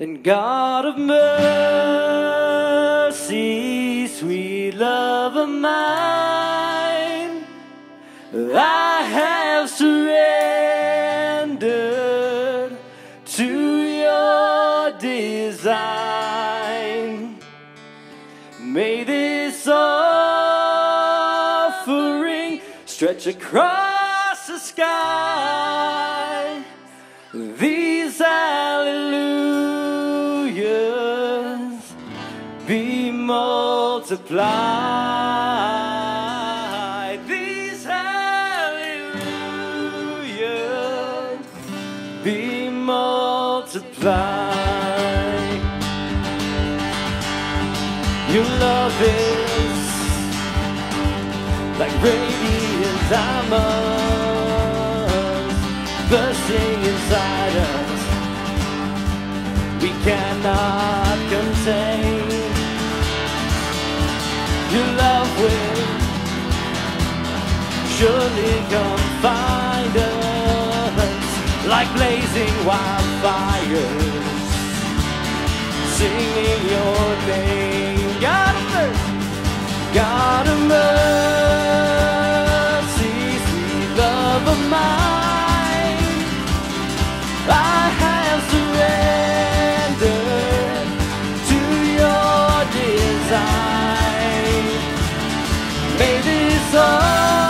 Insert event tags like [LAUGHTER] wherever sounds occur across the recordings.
And God of mercy, sweet love of mine, I have surrendered to your design. May this offering stretch across the sky. multiply these hallelujahs, be multiplied. Your love is like radiant diamonds bursting inside us. We cannot contain your love will. Surely come find us like blazing wildfires, singing your name, God of mercy, God of mercy, sweet love of mine. I have 走。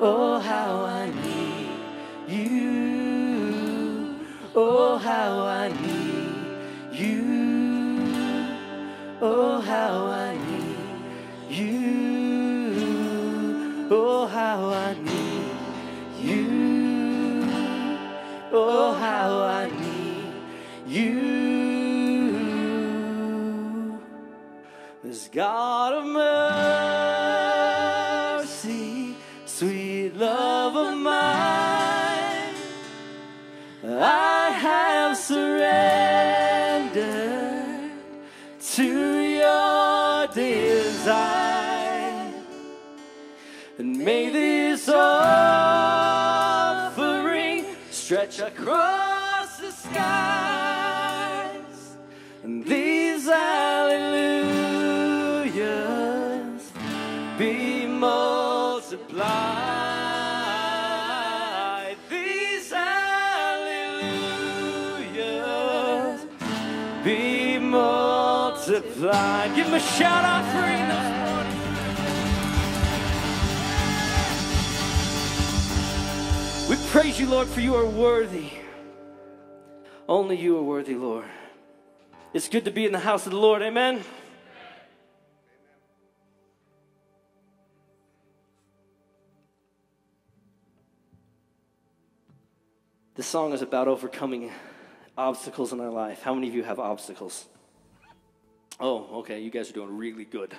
Oh, how I need you. Oh, how I need you. Oh, be multiplied. Give him a shout offering this morning. We praise you, Lord, for you are worthy. Only you are worthy, Lord. It's good to be in the house of the Lord. Amen. This song is about overcoming obstacles in our life. How many of you have obstacles? Oh, okay. You guys are doing really good.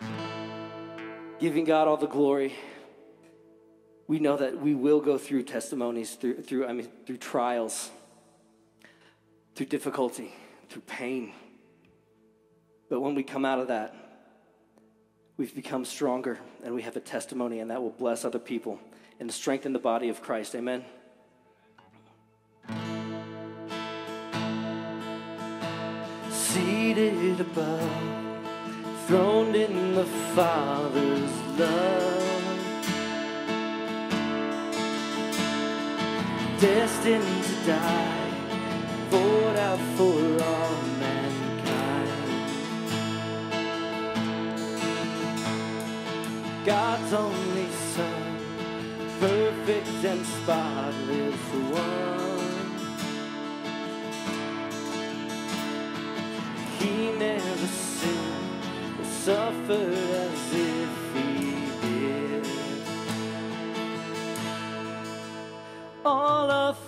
[LAUGHS] Giving God all the glory. We know that we will go through testimonies, through, through I mean, through trials, through difficulty, through pain. But when we come out of that, we've become stronger and we have a testimony, and that will bless other people and strengthen the body of Christ. Amen. Seated above, throned in the Father's love, destined to die, poured out for all mankind. God's only Son, perfect and spotless one. He never sinned or suffered as if he did. All authority,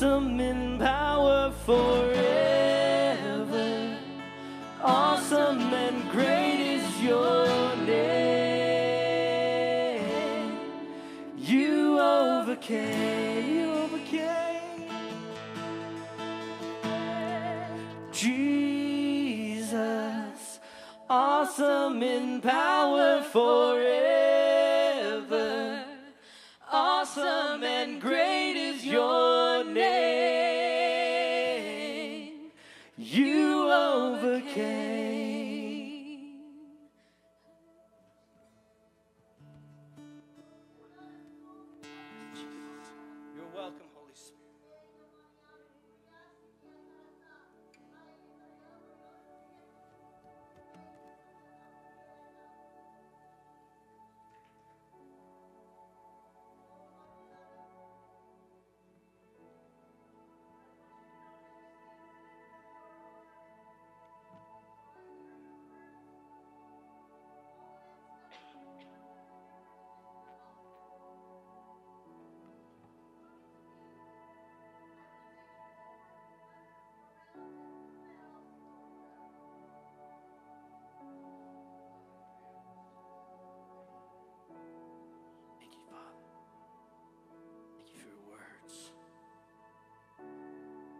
awesome in power forever. Awesome and great is your name. You overcame, you overcame. Jesus, awesome in power forever.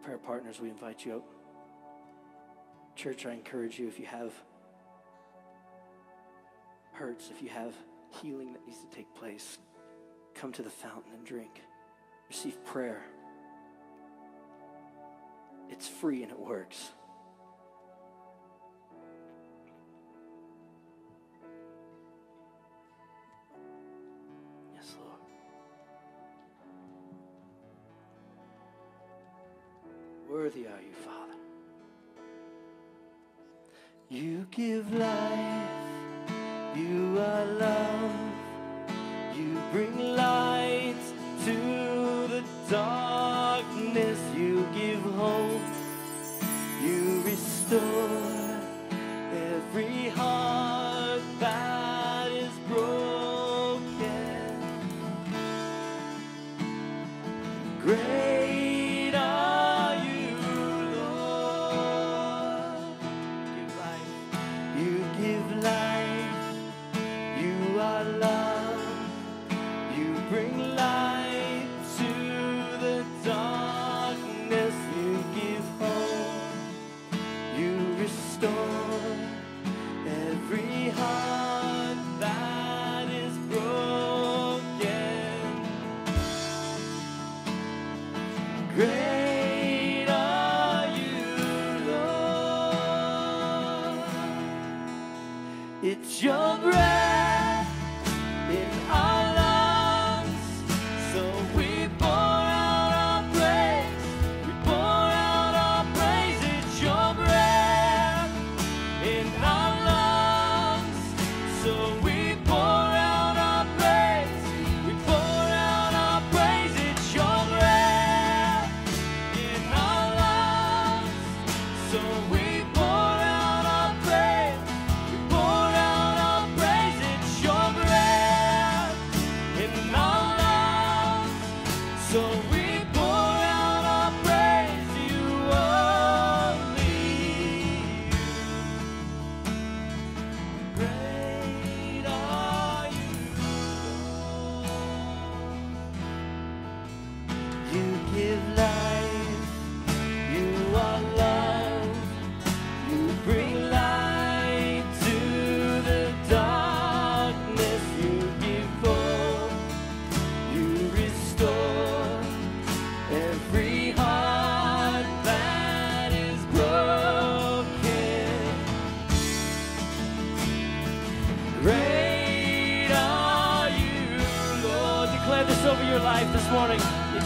Prayer partners, we invite you up. Church, I encourage you if you have hurts, if you have healing that needs to take place, come to the fountain and drink. Receive prayer. It's free and it works. give life. You are love. You bring life.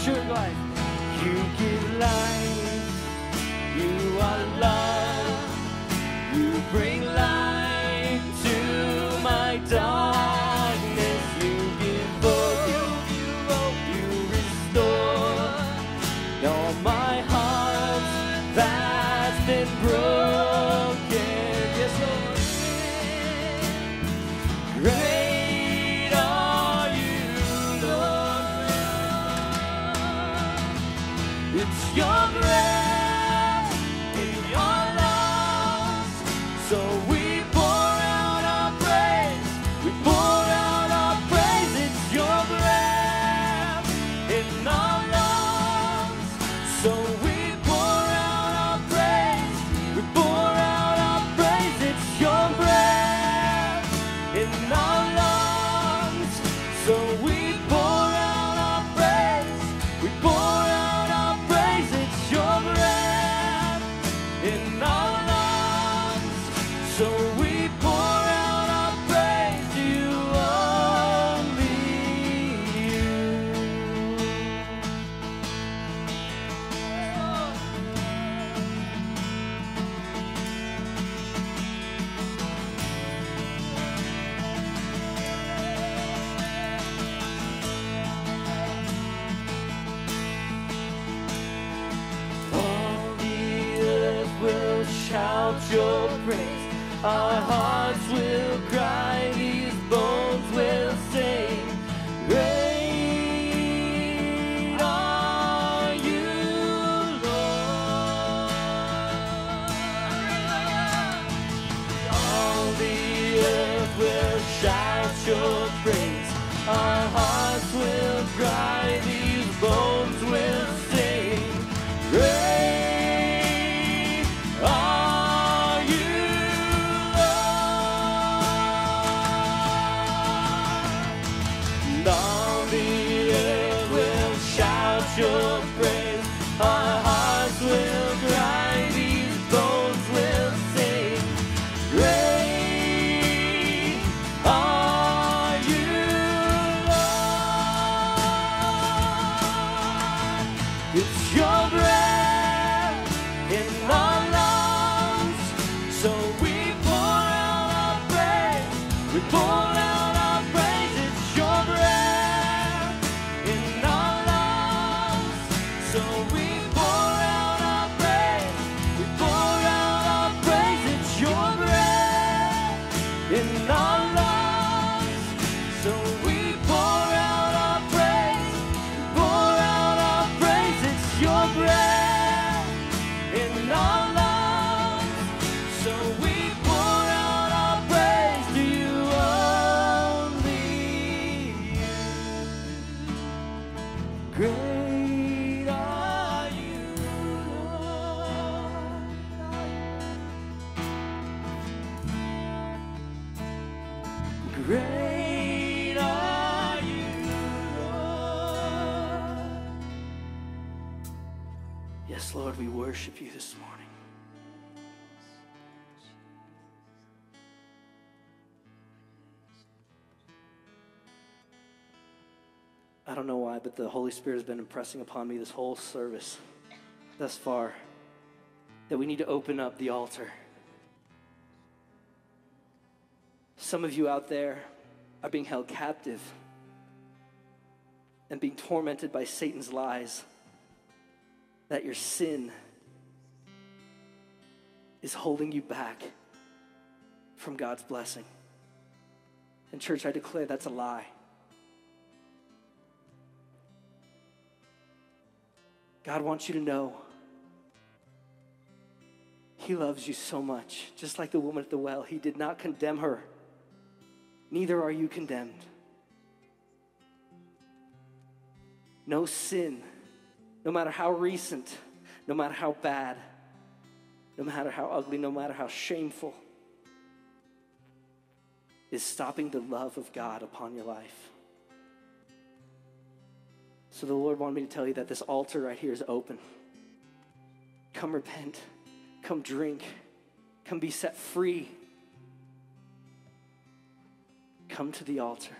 Your life. You give life. we worship you this morning. I don't know why, but the Holy Spirit has been impressing upon me this whole service thus far that we need to open up the altar. Some of you out there are being held captive and being tormented by Satan's lies that your sin is holding you back from God's blessing. And, church, I declare that's a lie. God wants you to know He loves you so much. Just like the woman at the well, He did not condemn her, neither are you condemned. No sin, no matter how recent, no matter how bad, no matter how ugly, no matter how shameful, is stopping the love of God upon your life. So the Lord wanted me to tell you that this altar right here is open. Come repent, come drink, come be set free. Come to the altar.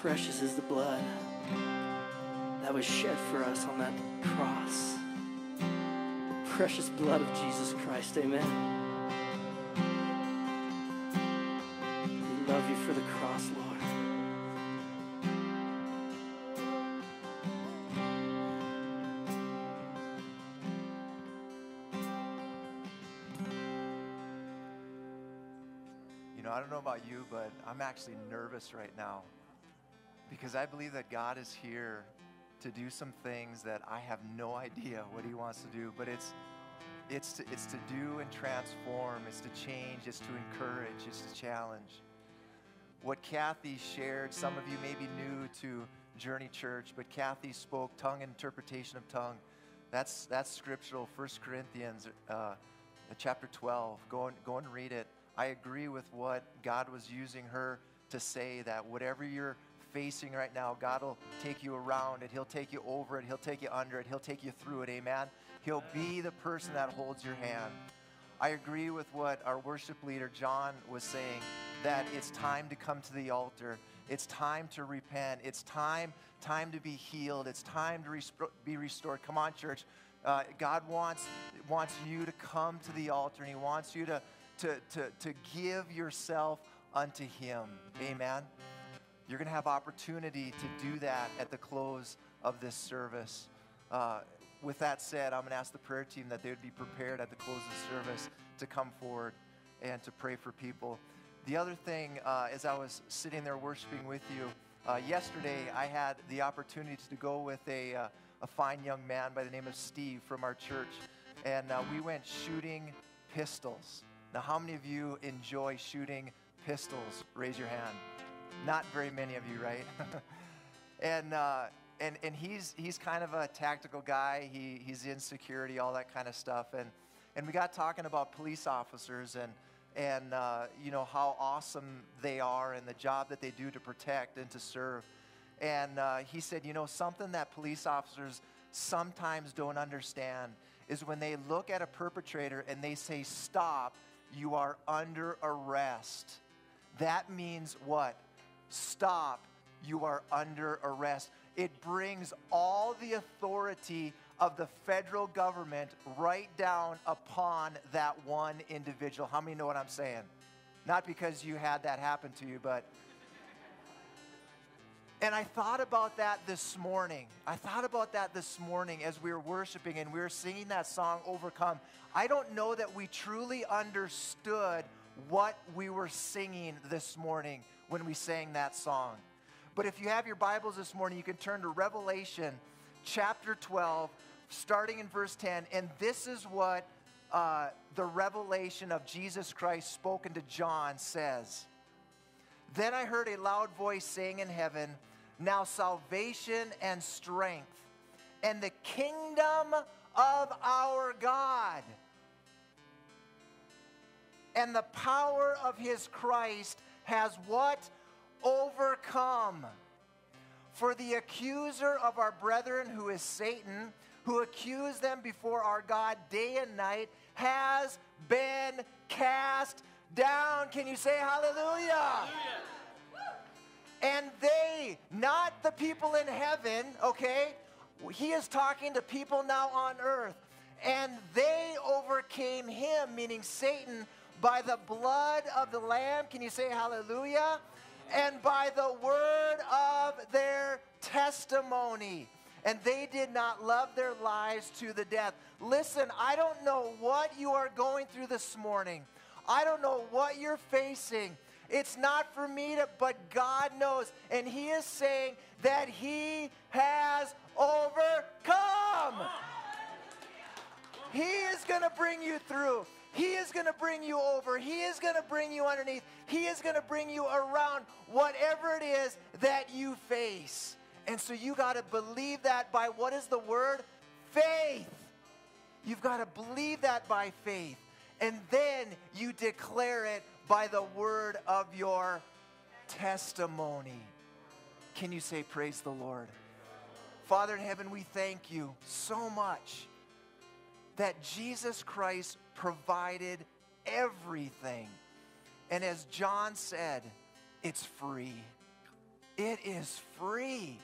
Precious is the blood that was shed for us on that cross. The precious blood of Jesus Christ. Amen. We love you for the cross, Lord. You know, I don't know about you, but I'm actually nervous right now because I believe that God is here to do some things that I have no [LAUGHS] idea what He wants to do, but it's it's to, it's to do and transform, it's to change, it's to encourage, it's to challenge. What Kathy shared, some of you may be new to Journey Church, but Kathy spoke tongue interpretation of tongue. That's that's scriptural. 1 Corinthians uh, chapter 12. Go and go and read it. I agree with what God was using her to say that whatever you're facing right now, God will take you around it. He'll take you over it. He'll take you under it. He'll take you through it. Amen. He'll be the person that holds your hand. I agree with what our worship leader John was saying that it's time to come to the altar. It's time to repent. It's time time to be healed. It's time to be restored. Come on, church. Uh, God wants wants you to come to the altar, and He wants you to to to to give yourself unto Him. Amen. You're going to have opportunity to do that at the close of this service. Uh, with that said, I'm going to ask the prayer team that they would be prepared at the close of the service to come forward and to pray for people. The other thing, uh, as I was sitting there worshiping with you, uh, yesterday I had the opportunity to go with a, uh, a fine young man by the name of Steve from our church, and uh, we went shooting pistols. Now, how many of you enjoy shooting pistols? Raise your hand. Not very many of you, right? [LAUGHS] and uh, and and he's he's kind of a tactical guy. He he's in security, all that kind of stuff. And and we got talking about police officers and and uh, you know how awesome they are and the job that they do to protect and to serve. And uh, he said, you know, something that police officers sometimes don't understand is when they look at a perpetrator and they say, "Stop! You are under arrest." That means what? Stop! You are under arrest it brings all the authority of the federal government right down upon that one individual. How many know what I'm saying? Not because you had that happen to you, but. And I thought about that this morning. I thought about that this morning as we were worshiping and we were singing that song, Overcome. I don't know that we truly understood what we were singing this morning when we sang that song. But if you have your Bibles this morning, you can turn to Revelation chapter 12, starting in verse 10. And this is what uh, the revelation of Jesus Christ spoken to John says. Then I heard a loud voice saying in heaven, Now salvation and strength and the kingdom of our God and the power of his Christ has what? overcome. For the accuser of our brethren, who is Satan, who accused them before our God day and night, has been cast down. Can you say hallelujah? hallelujah. And they, not the people in heaven, okay? He is talking to people now on earth. And they overcame him, meaning Satan, by the blood of the Lamb. Can you say hallelujah? and by the word of their testimony. And they did not love their lives to the death. Listen, I don't know what you are going through this morning. I don't know what you're facing. It's not for me to, but God knows. And He is saying that He has overcome. He is going to bring you through. He is going to bring you over. He is going to bring you underneath. He is going to bring you around whatever it is that you face. And so you got to believe that by what is the word? Faith. You've got to believe that by faith. And then you declare it by the word of your testimony. Can you say, Praise the Lord? Father in heaven, we thank you so much that Jesus Christ provided everything. And as John said, it's free. It is free.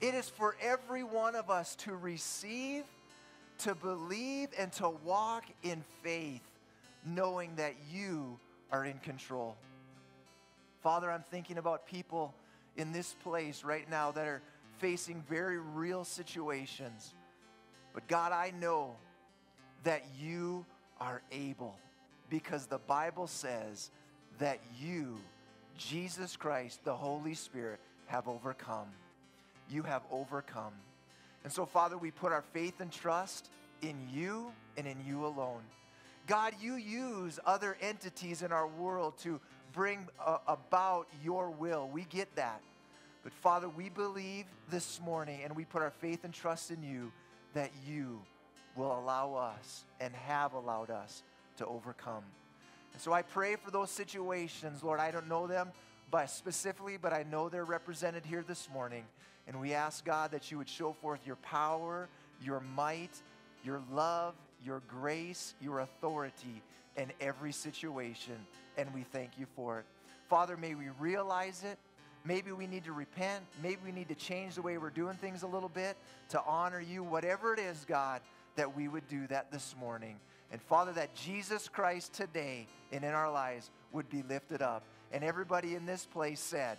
It is for every one of us to receive, to believe, and to walk in faith, knowing that you are in control. Father, I'm thinking about people in this place right now that are facing very real situations. But God, I know that you are able because the Bible says that you, Jesus Christ, the Holy Spirit, have overcome. You have overcome. And so, Father, we put our faith and trust in you and in you alone. God, you use other entities in our world to bring uh, about your will. We get that. But Father, we believe this morning and we put our faith and trust in you that you will allow us and have allowed us to overcome. And so I pray for those situations, Lord. I don't know them but specifically, but I know they're represented here this morning. And we ask God that you would show forth your power, your might, your love, your grace, your authority in every situation. And we thank you for it. Father, may we realize it. Maybe we need to repent. Maybe we need to change the way we're doing things a little bit to honor you. Whatever it is, God, that we would do that this morning. And Father, that Jesus Christ today and in our lives would be lifted up. And everybody in this place said,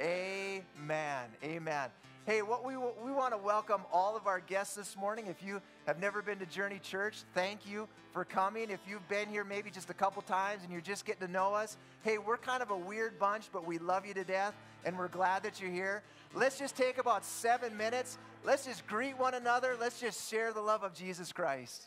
Amen. Amen. Hey, what we, we want to welcome all of our guests this morning. If you have never been to Journey Church, thank you for coming. If you've been here maybe just a couple times and you're just getting to know us, hey, we're kind of a weird bunch, but we love you to death and we're glad that you're here. Let's just take about seven minutes. Let's just greet one another. Let's just share the love of Jesus Christ.